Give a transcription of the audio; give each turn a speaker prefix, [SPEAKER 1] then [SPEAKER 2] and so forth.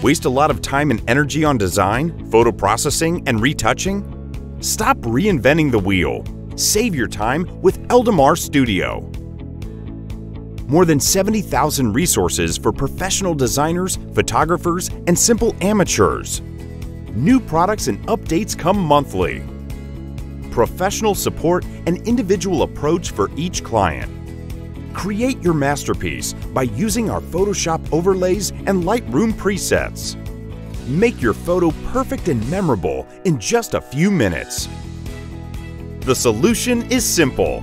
[SPEAKER 1] Waste a lot of time and energy on design, photo processing, and retouching? Stop reinventing the wheel. Save your time with Eldamar Studio. More than 70,000 resources for professional designers, photographers, and simple amateurs. New products and updates come monthly. Professional support and individual approach for each client. Create your masterpiece by using our Photoshop overlays and Lightroom presets. Make your photo perfect and memorable in just a few minutes. The solution is simple